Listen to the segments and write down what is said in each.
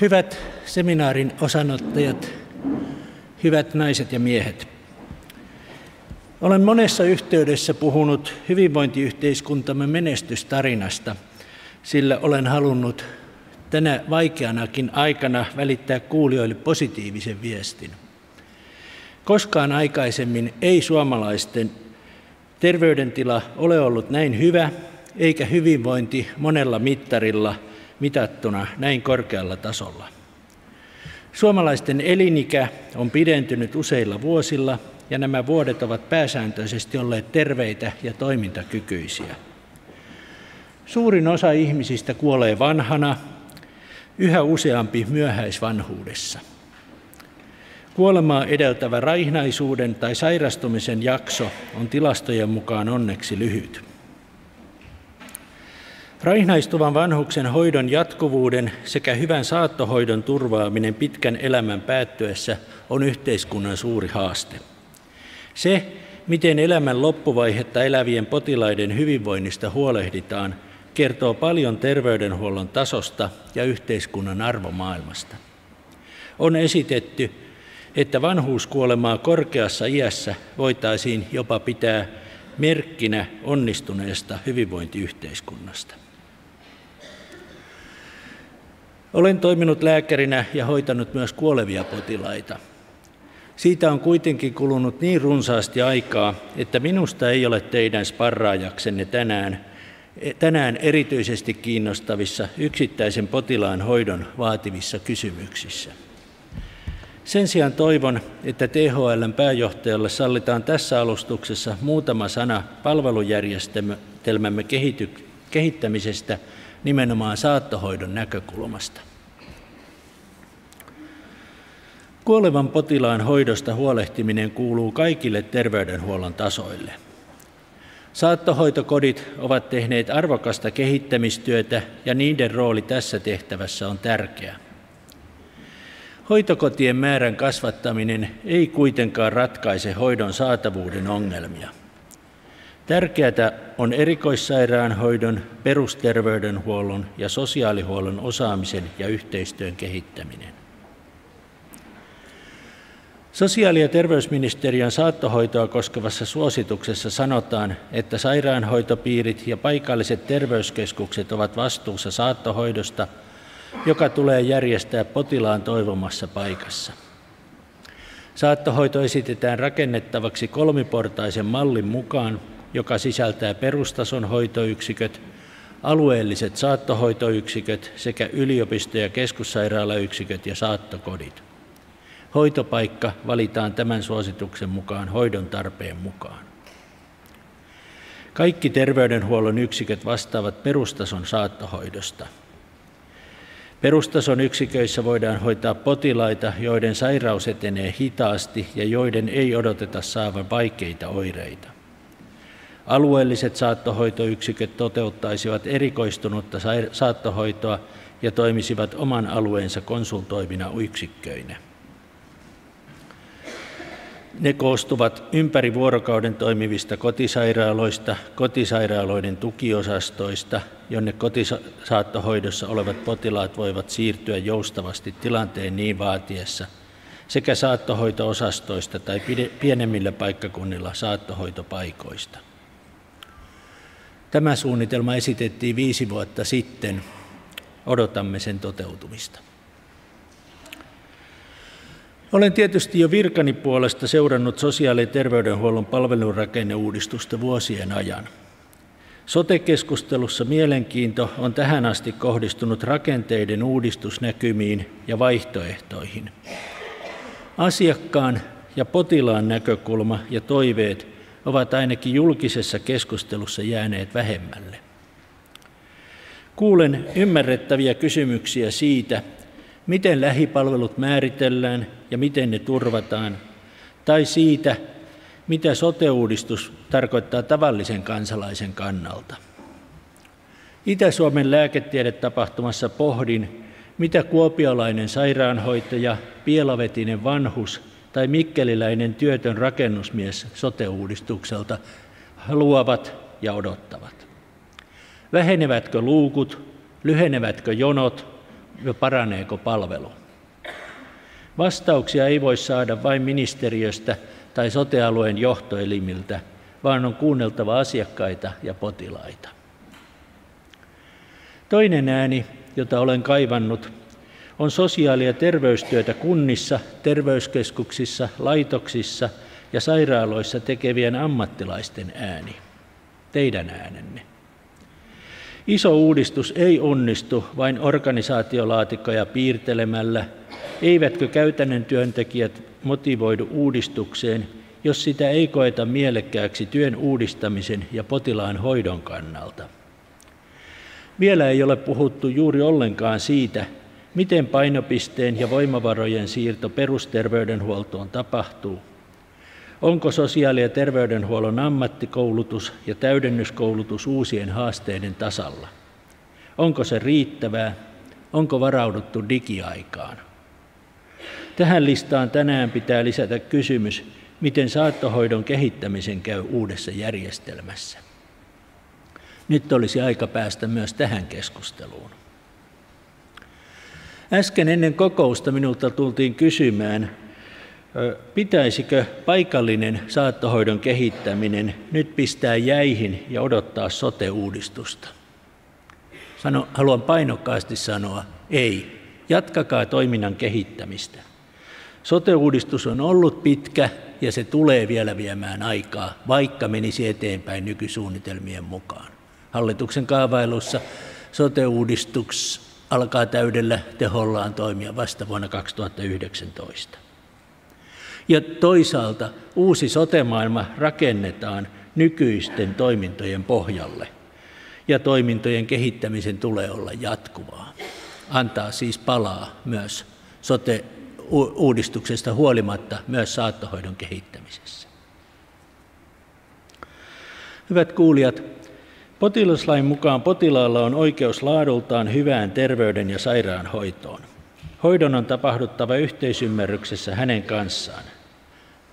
Hyvät seminaarin osanottajat, hyvät naiset ja miehet. Olen monessa yhteydessä puhunut hyvinvointiyhteiskuntamme menestystarinasta, sillä olen halunnut tänä vaikeanakin aikana välittää kuulijoille positiivisen viestin. Koskaan aikaisemmin ei suomalaisten terveydentila ole ollut näin hyvä, eikä hyvinvointi monella mittarilla mitattuna näin korkealla tasolla. Suomalaisten elinikä on pidentynyt useilla vuosilla ja nämä vuodet ovat pääsääntöisesti olleet terveitä ja toimintakykyisiä. Suurin osa ihmisistä kuolee vanhana, yhä useampi myöhäisvanhuudessa. Kuolemaa edeltävä raihnaisuuden tai sairastumisen jakso on tilastojen mukaan onneksi lyhyt. Rainaistuvan vanhuksen hoidon jatkuvuuden sekä hyvän saattohoidon turvaaminen pitkän elämän päättyessä on yhteiskunnan suuri haaste. Se, miten elämän loppuvaihetta elävien potilaiden hyvinvoinnista huolehditaan, kertoo paljon terveydenhuollon tasosta ja yhteiskunnan arvomaailmasta. On esitetty, että vanhuuskuolemaa korkeassa iässä voitaisiin jopa pitää merkkinä onnistuneesta hyvinvointiyhteiskunnasta. Olen toiminut lääkärinä ja hoitanut myös kuolevia potilaita. Siitä on kuitenkin kulunut niin runsaasti aikaa, että minusta ei ole teidän sparraajaksenne tänään, tänään erityisesti kiinnostavissa yksittäisen potilaan hoidon vaativissa kysymyksissä. Sen sijaan toivon, että THLn pääjohtajalle sallitaan tässä alustuksessa muutama sana palvelujärjestelmämme kehittämisestä nimenomaan saattohoidon näkökulmasta. Kuolevan potilaan hoidosta huolehtiminen kuuluu kaikille terveydenhuollon tasoille. Saattohoitokodit ovat tehneet arvokasta kehittämistyötä ja niiden rooli tässä tehtävässä on tärkeä. Hoitokotien määrän kasvattaminen ei kuitenkaan ratkaise hoidon saatavuuden ongelmia. Tärkeää on erikoissairaanhoidon, perusterveydenhuollon ja sosiaalihuollon osaamisen ja yhteistyön kehittäminen. Sosiaali- ja terveysministeriön saattohoitoa koskevassa suosituksessa sanotaan, että sairaanhoitopiirit ja paikalliset terveyskeskukset ovat vastuussa saattohoidosta, joka tulee järjestää potilaan toivomassa paikassa. Saattohoito esitetään rakennettavaksi kolmiportaisen mallin mukaan, joka sisältää perustason hoitoyksiköt, alueelliset saattohoitoyksiköt sekä yliopisto- ja keskussairaalayksiköt ja saattokodit. Hoitopaikka valitaan tämän suosituksen mukaan hoidon tarpeen mukaan. Kaikki terveydenhuollon yksiköt vastaavat perustason saattohoidosta. Perustason yksiköissä voidaan hoitaa potilaita, joiden sairaus etenee hitaasti ja joiden ei odoteta saavan vaikeita oireita. Alueelliset saattohoitoyksiköt toteuttaisivat erikoistunutta saattohoitoa ja toimisivat oman alueensa konsultoivina yksikköinä. Ne koostuvat ympäri vuorokauden toimivista kotisairaaloista, kotisairaaloiden tukiosastoista, jonne kotisaattohoidossa olevat potilaat voivat siirtyä joustavasti tilanteen niin vaatiessa, sekä saattohoitoosastoista tai pienemmillä paikkakunnilla saattohoitopaikoista. Tämä suunnitelma esitettiin viisi vuotta sitten. Odotamme sen toteutumista. Olen tietysti jo virkani puolesta seurannut sosiaali- ja terveydenhuollon palvelurakenneuudistusta vuosien ajan. Sote-keskustelussa mielenkiinto on tähän asti kohdistunut rakenteiden uudistusnäkymiin ja vaihtoehtoihin. Asiakkaan ja potilaan näkökulma ja toiveet ovat ainakin julkisessa keskustelussa jääneet vähemmälle. Kuulen ymmärrettäviä kysymyksiä siitä, miten lähipalvelut määritellään ja miten ne turvataan, tai siitä, mitä sote-uudistus tarkoittaa tavallisen kansalaisen kannalta. Itä-Suomen lääketiedetapahtumassa pohdin, mitä kuopiolainen sairaanhoitaja, pielavetinen vanhus tai mikkeliläinen työtön rakennusmies sote-uudistukselta haluavat ja odottavat. Vähenevätkö luukut, lyhenevätkö jonot ja paraneeko palvelu. Vastauksia ei voi saada vain ministeriöstä tai sotealueen johtoelimiltä, vaan on kuunneltava asiakkaita ja potilaita. Toinen ääni, jota olen kaivannut, on sosiaali- ja terveystyötä kunnissa, terveyskeskuksissa, laitoksissa ja sairaaloissa tekevien ammattilaisten ääni, teidän äänenne. Iso uudistus ei onnistu vain organisaatiolaatikkoja piirtelemällä, eivätkö käytännön työntekijät motivoidu uudistukseen, jos sitä ei koeta mielekkääksi työn uudistamisen ja potilaan hoidon kannalta. Vielä ei ole puhuttu juuri ollenkaan siitä, miten painopisteen ja voimavarojen siirto perusterveydenhuoltoon tapahtuu. Onko sosiaali- ja terveydenhuollon ammattikoulutus ja täydennyskoulutus uusien haasteiden tasalla? Onko se riittävää? Onko varauduttu digiaikaan? Tähän listaan tänään pitää lisätä kysymys, miten saattohoidon kehittämisen käy uudessa järjestelmässä. Nyt olisi aika päästä myös tähän keskusteluun. Äsken ennen kokousta minulta tultiin kysymään, pitäisikö paikallinen saattohoidon kehittäminen nyt pistää jäihin ja odottaa sote-uudistusta. Sano, haluan painokkaasti sanoa, ei. Jatkakaa toiminnan kehittämistä. Sote-uudistus on ollut pitkä ja se tulee vielä viemään aikaa, vaikka menisi eteenpäin nykysuunnitelmien mukaan. Hallituksen kaavailussa sote-uudistus alkaa täydellä tehollaan toimia vasta vuonna 2019. Ja toisaalta uusi sotemaailma rakennetaan nykyisten toimintojen pohjalle. Ja toimintojen kehittämisen tulee olla jatkuvaa. Antaa siis palaa myös sote-uudistuksesta huolimatta myös saattohoidon kehittämisessä. Hyvät kuulijat, Potilaslain mukaan potilaalla on oikeus laadultaan hyvään terveyden ja sairaanhoitoon. Hoidon on tapahduttava yhteisymmärryksessä hänen kanssaan.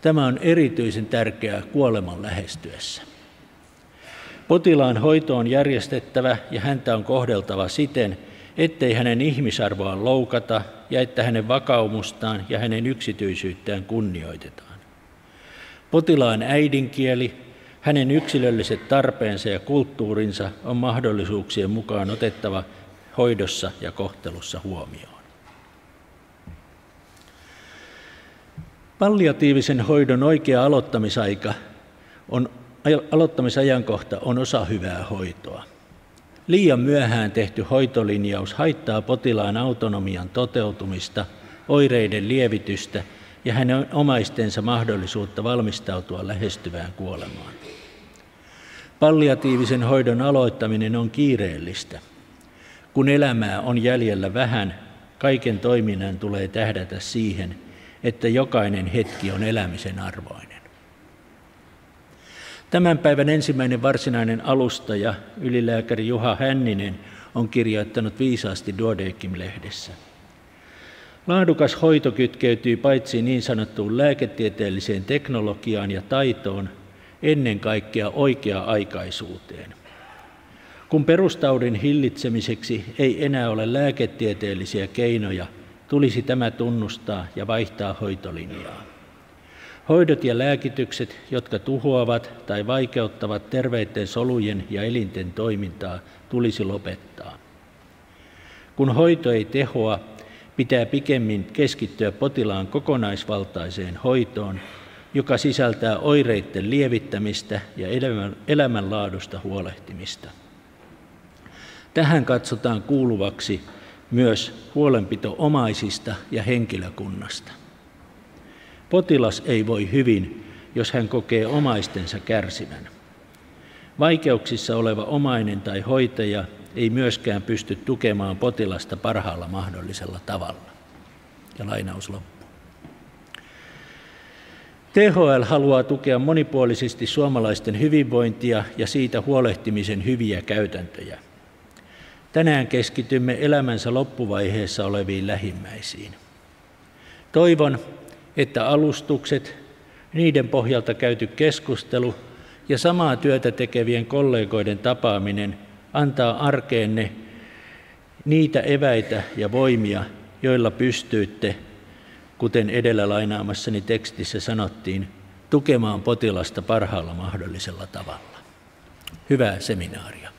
Tämä on erityisen tärkeää kuoleman lähestyessä. Potilaan hoito on järjestettävä ja häntä on kohdeltava siten, ettei hänen ihmisarvoaan loukata ja että hänen vakaumustaan ja hänen yksityisyyttään kunnioitetaan. Potilaan äidinkieli, hänen yksilölliset tarpeensa ja kulttuurinsa on mahdollisuuksien mukaan otettava hoidossa ja kohtelussa huomioon. Palliatiivisen hoidon oikea aloittamisaika on, aloittamisajankohta on osa hyvää hoitoa. Liian myöhään tehty hoitolinjaus haittaa potilaan autonomian toteutumista, oireiden lievitystä ja hänen omaistensa mahdollisuutta valmistautua lähestyvään kuolemaan. Palliatiivisen hoidon aloittaminen on kiireellistä. Kun elämää on jäljellä vähän, kaiken toiminnan tulee tähdätä siihen, että jokainen hetki on elämisen arvoinen. Tämän päivän ensimmäinen varsinainen alustaja, ylilääkäri Juha Hänninen, on kirjoittanut viisaasti Duodeckim-lehdessä. Laadukas hoito kytkeytyy paitsi niin sanottuun lääketieteelliseen teknologiaan ja taitoon, ennen kaikkea oikea-aikaisuuteen. Kun perustaudin hillitsemiseksi ei enää ole lääketieteellisiä keinoja, tulisi tämä tunnustaa ja vaihtaa hoitolinjaa. Hoidot ja lääkitykset, jotka tuhoavat tai vaikeuttavat terveiden solujen ja elinten toimintaa, tulisi lopettaa. Kun hoito ei tehoa, pitää pikemmin keskittyä potilaan kokonaisvaltaiseen hoitoon, joka sisältää oireiden lievittämistä ja elämänlaadusta huolehtimista. Tähän katsotaan kuuluvaksi myös huolenpito omaisista ja henkilökunnasta. Potilas ei voi hyvin, jos hän kokee omaistensa kärsivän. Vaikeuksissa oleva omainen tai hoitaja ei myöskään pysty tukemaan potilasta parhaalla mahdollisella tavalla. Ja lainaus loppuu. THL haluaa tukea monipuolisesti suomalaisten hyvinvointia ja siitä huolehtimisen hyviä käytäntöjä. Tänään keskitymme elämänsä loppuvaiheessa oleviin lähimmäisiin. Toivon, että alustukset, niiden pohjalta käyty keskustelu ja samaa työtä tekevien kollegoiden tapaaminen antaa arkeenne niitä eväitä ja voimia, joilla pystyitte, kuten edellä lainaamassani tekstissä sanottiin, tukemaan potilasta parhaalla mahdollisella tavalla. Hyvää seminaaria.